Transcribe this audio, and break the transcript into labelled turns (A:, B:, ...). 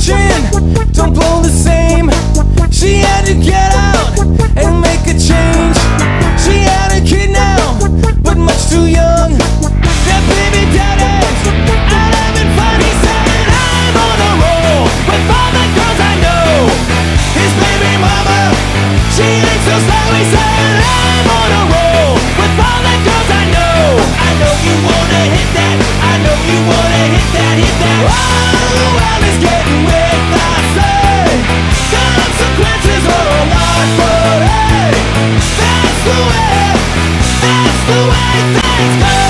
A: marching don't blow the same. She had to get out and make a change. She had a kid now, but much too young. That baby daddy, I'm having fun. He said, I'm on a roll with all the girls I know. His baby mama, she ain't so slow. He said, I'm on a roll. The way things go.